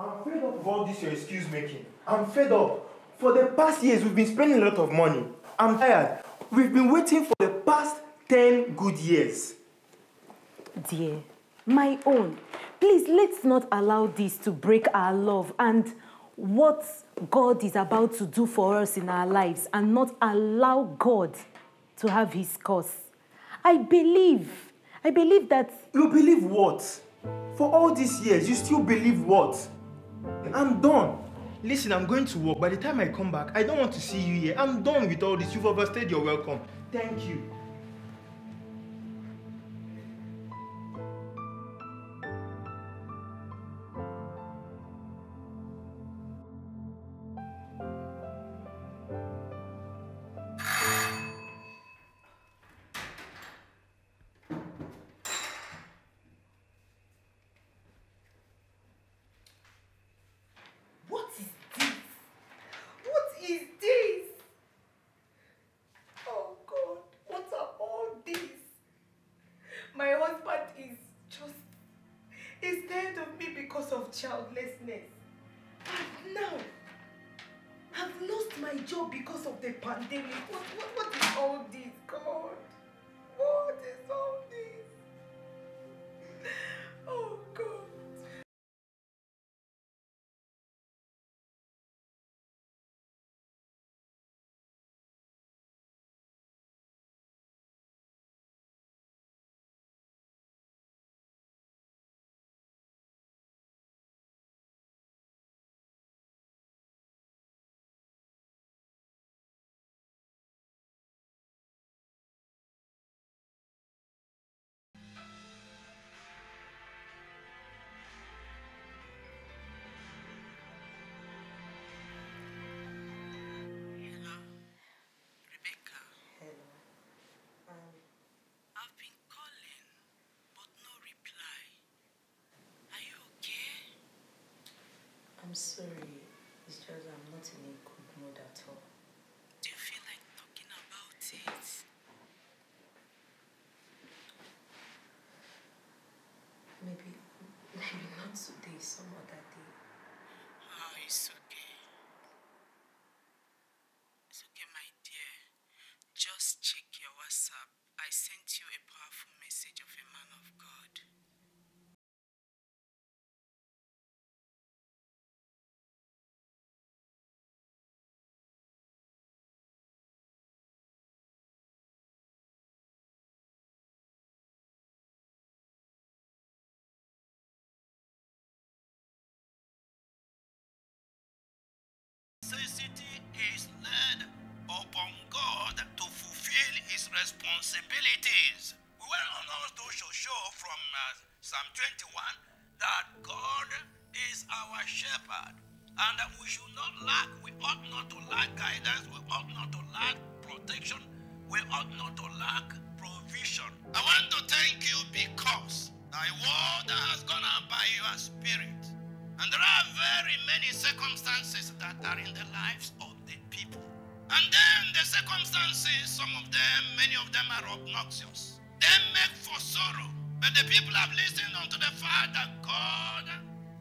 I'm fed up of all this your excuse making. I'm fed up. For the past years, we've been spending a lot of money. I'm tired. We've been waiting for the past 10 good years. Dear, my own, please let's not allow this to break our love and what God is about to do for us in our lives and not allow God to have his course. I believe, I believe that. You believe what? For all these years, you still believe what? I'm done. Listen, I'm going to work. By the time I come back, I don't want to see you here. I'm done with all this. You've overstayed your welcome. Thank you. My husband is just, he's tired of me because of childlessness. And now, I've lost my job because of the pandemic. What, what, what is all this, God? I'm sorry. It's just I'm not in a good mood at all. Do you feel like talking about it? Maybe, maybe not today, some other day. Oh, it's okay. It's okay, my dear. Just check your WhatsApp. I sent you a powerful message of a man of God. necessity is laid upon God to fulfill his responsibilities. We were on to show, show from uh, Psalm 21 that God is our shepherd and that we should not lack. We ought not to lack guidance. We ought not to lack protection. We ought not to lack provision. I want to thank you because thy word has gone out by your spirit. And there are very many circumstances that are in the lives of people. And then the circumstances, some of them, many of them are obnoxious. They make for sorrow. But the people have listened unto the fact that God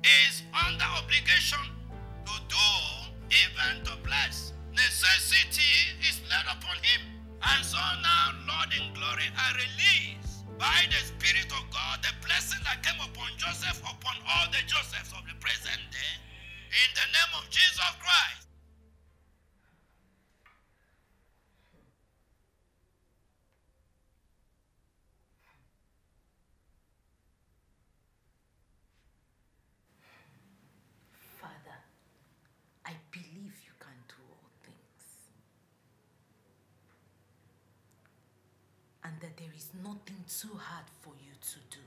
is under obligation to do, even to bless. Necessity is laid upon him. And so now, Lord in glory, I release by the Spirit of God the blessing that came upon Joseph, upon all the Josephs of the present day, in the name of Jesus Christ. Father, I believe you can do all things. That there is nothing too hard for you to do.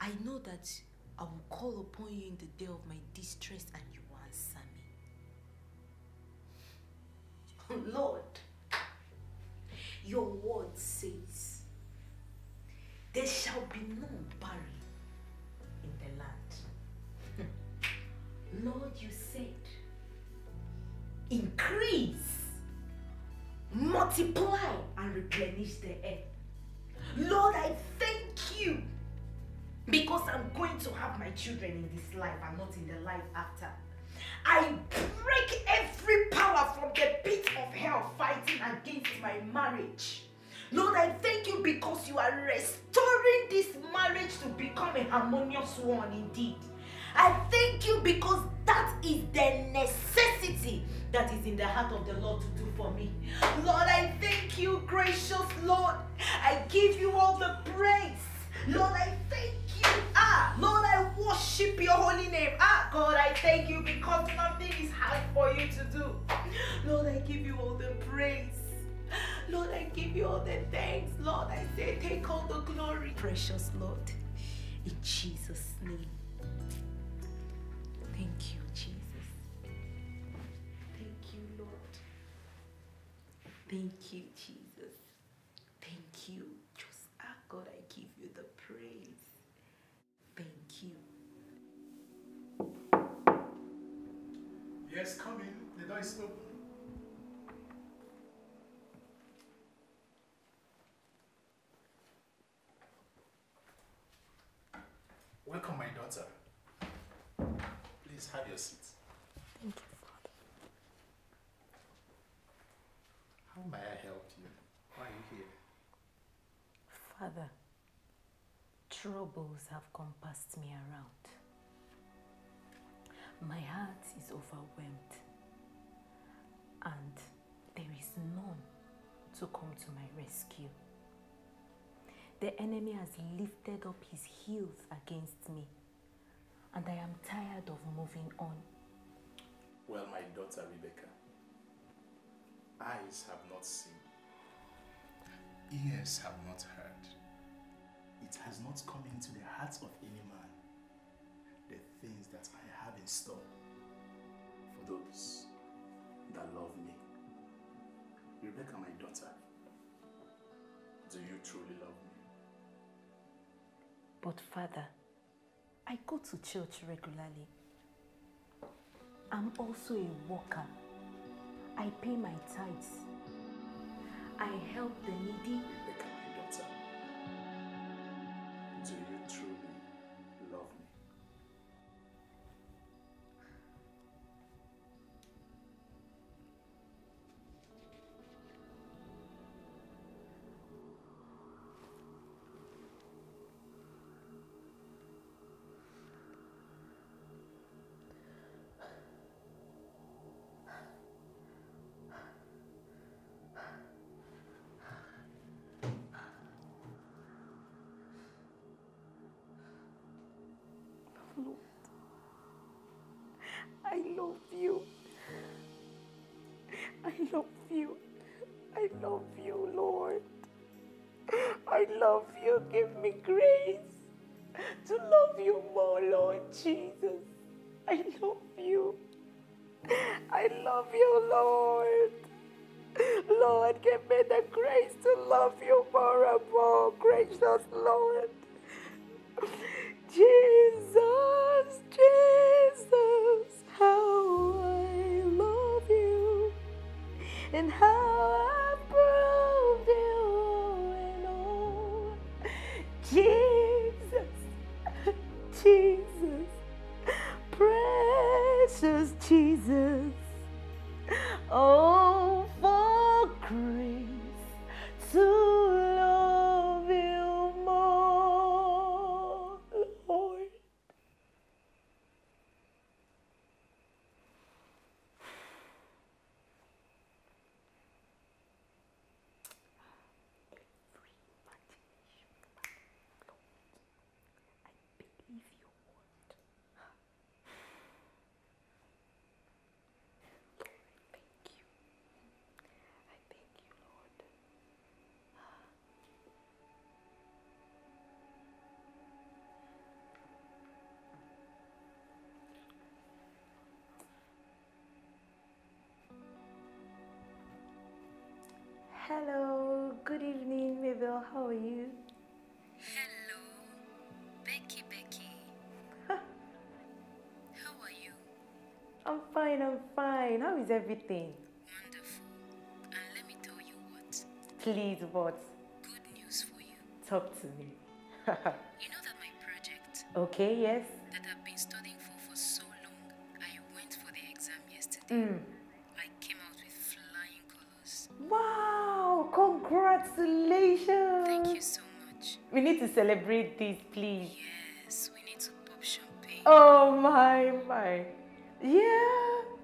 I know that I will call upon you in the day of my distress and you will answer me. Oh, Lord, your word says, there shall be no barren in the land. Lord, you said, increase, multiply, and replenish the earth. Lord, I thank you because I'm going to children in this life and not in the life after. I break every power from the pit of hell fighting against my marriage. Lord, I thank you because you are restoring this marriage to become a harmonious one indeed. I thank you because that is the necessity that is in the heart of the Lord to do for me. Lord, I thank you, gracious Lord. I give you all the praise. Lord, I thank you. Ah, Lord, I worship your holy name. Ah, God, I thank you because nothing is hard for you to do. Lord, I give you all the praise. Lord, I give you all the thanks. Lord, I say, take all the glory. Precious Lord, in Jesus' name. Thank you, Jesus. Thank you, Lord. Thank you, Jesus. Thank you. Just ah, God, I give you the praise. Thank you. Yes, come in. The door is open. Have your seat. Thank you, Father. How may I help you? Why are you here? Father, troubles have compassed me around. My heart is overwhelmed, and there is none to come to my rescue. The enemy has lifted up his heels against me, and I am tired of moving on. Well, my daughter Rebecca, eyes have not seen, ears have not heard. It has not come into the hearts of any man the things that I have in store for those that love me. Rebecca, my daughter, do you truly love me? But Father, I go to church regularly. I'm also a worker. I pay my tithes. I help the needy. Love you. I love you, Lord. I love you. Give me grace to love you more, Lord Jesus. I love you. I love you, Lord. Lord, give me the grace to love you more and more, gracious Lord. Jesus, Jesus, Hello, good evening, Mabel. How are you? Hello, Becky. Becky, how are you? I'm fine, I'm fine. How is everything? Wonderful. And let me tell you what. Please, what? Good news for you. Talk to me. you know that my project. Okay, yes. That I've been studying for for so long, I went for the exam yesterday. Mm. We need to celebrate this, please. Yes, we need to pop champagne. Oh my, my. Yeah.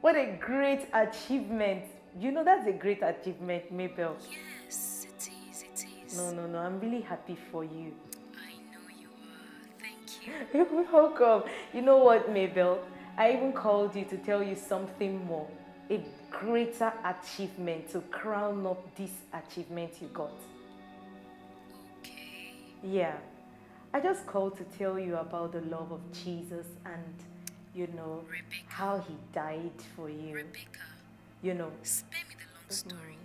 What a great achievement. You know, that's a great achievement, Mabel. Yes, it is, it is. No, no, no. I'm really happy for you. I know you are. Thank you. You're welcome. You know what, Mabel? I even called you to tell you something more. A greater achievement to crown up this achievement you got. Yeah. I just called to tell you about the love of Jesus and, you know, Rebecca. how he died for you. Rebecca, You know. spare me the long mm-hmm. story.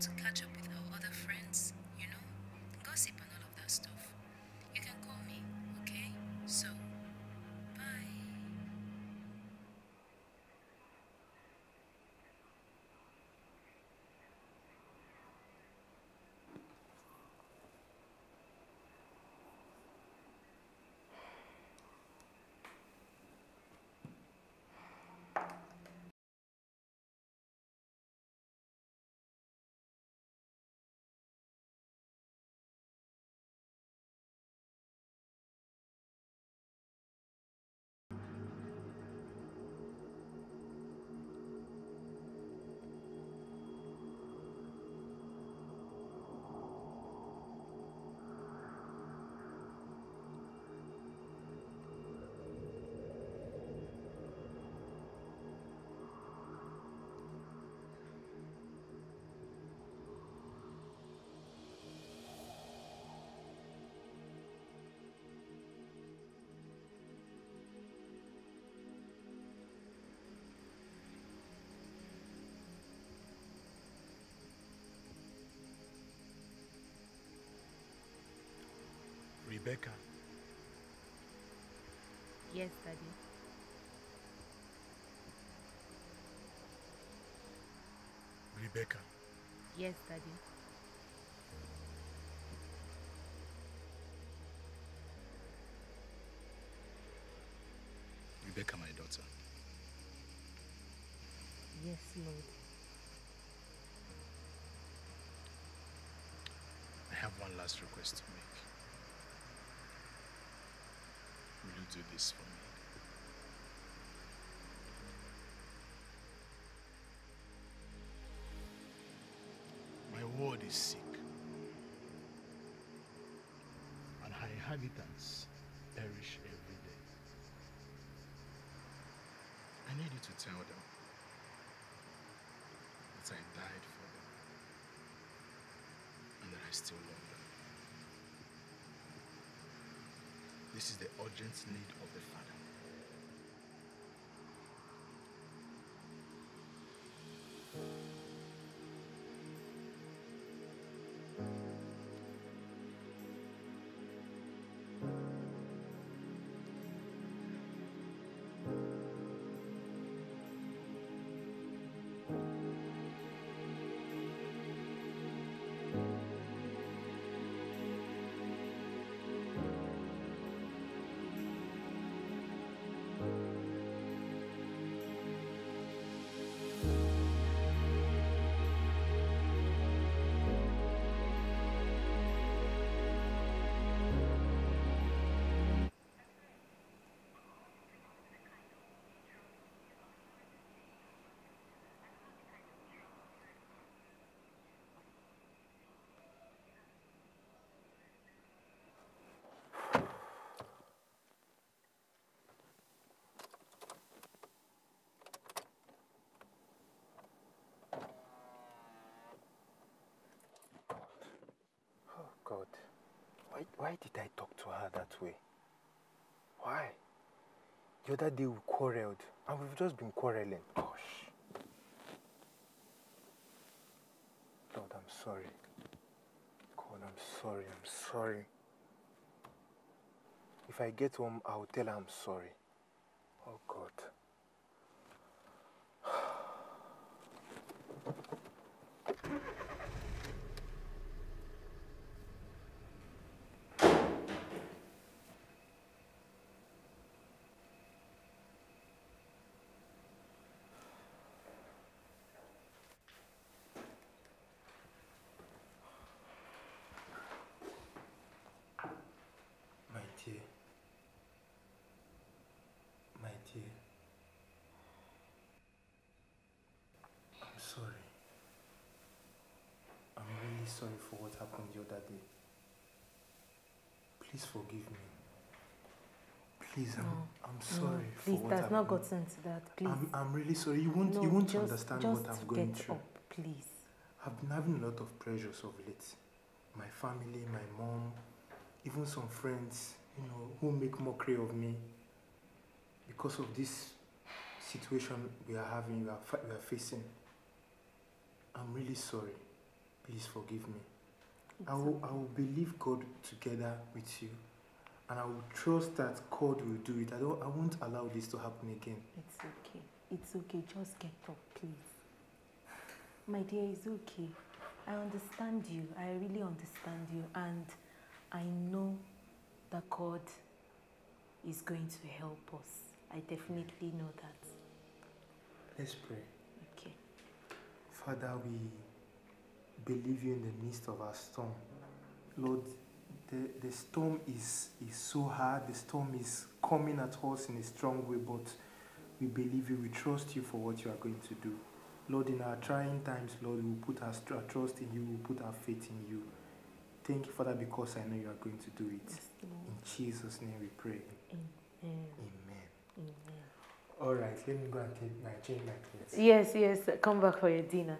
To catch up Rebecca, Yes, Daddy. Rebecca, Yes, Daddy. Rebecca, my daughter. Yes, Lord. I have one last request to make. Will you do this for me? My world is sick. And her inhabitants perish every day. I need you to tell them that I died for them and that I still love them. This is the urgent need of the why, did I talk to her that way? Why? The other day we quarreled, and we've just been quarreling. Gosh. Lord, I'm sorry. God, I'm sorry. I'm sorry. If I get home, I'll tell her I'm sorry. Oh, God. My dear. My dear. I'm sorry. I'm really sorry for what happened the other day. Please forgive me. Please, I'm, I'm sorry No, for please, what that's happened. not gotten to that. Please. I'm, I'm really sorry. You won't, no, you won't just, understand just what I'm going get through. up, please. I've been having a lot of pressures of late. My family, my mom, even some friends, you know, who make mockery of me because of this situation we are having, we are, we are facing. I'm really sorry. Please forgive me. I will, I will believe God together with you, and I will trust that God will do it. I don't, I won't allow this to happen again. It's okay. It's okay. Just get up, please. My dear, it's okay. I understand you. I really understand you. And I know that God is going to help us. I definitely know that. Let's pray. Okay. Father, we believe you in the midst of our storm. Lord, the, the storm is, is so hard, the storm is coming at us in a strong way, but we believe you, we trust you for what you are going to do. Lord, in our trying times, Lord, we will put our, our trust in you, we will put our faith in you. Thank you, Father, because I know you are going to do it. In Jesus' name we pray. Amen. Amen. Amen. All right, let me go and take my change my clothes. Yes, yes. Come back for your dinner.